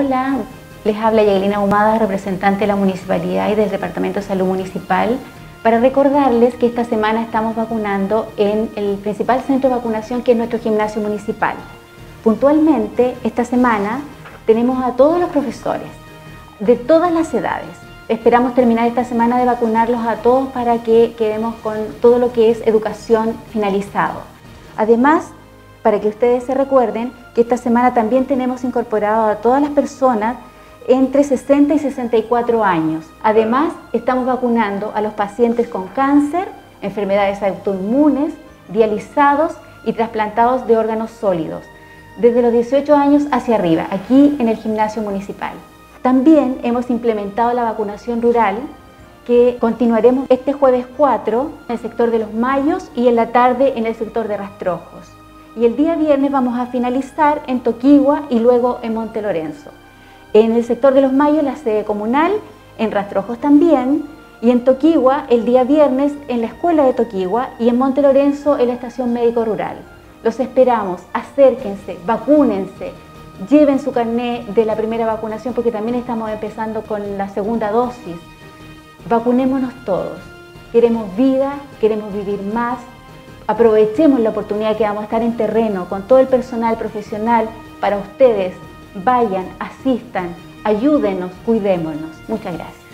Hola, les habla Yagelina Humada, representante de la Municipalidad y del Departamento de Salud Municipal, para recordarles que esta semana estamos vacunando en el principal centro de vacunación que es nuestro gimnasio municipal. Puntualmente, esta semana tenemos a todos los profesores de todas las edades. Esperamos terminar esta semana de vacunarlos a todos para que quedemos con todo lo que es educación finalizado. Además, para que ustedes se recuerden que esta semana también tenemos incorporado a todas las personas entre 60 y 64 años. Además, estamos vacunando a los pacientes con cáncer, enfermedades autoinmunes, dializados y trasplantados de órganos sólidos, desde los 18 años hacia arriba, aquí en el gimnasio municipal. También hemos implementado la vacunación rural que continuaremos este jueves 4 en el sector de los Mayos y en la tarde en el sector de Rastrojos. Y el día viernes vamos a finalizar en Toquigua y luego en Monte Lorenzo. En el sector de los Mayos, la sede comunal, en Rastrojos también, y en Toquigua el día viernes en la escuela de Toquigua y en Monte Lorenzo en la estación médico rural. Los esperamos, acérquense, vacúnense, lleven su carné de la primera vacunación porque también estamos empezando con la segunda dosis. Vacunémonos todos. Queremos vida, queremos vivir más. Aprovechemos la oportunidad que vamos a estar en terreno con todo el personal profesional para ustedes vayan, asistan, ayúdenos, cuidémonos. Muchas gracias.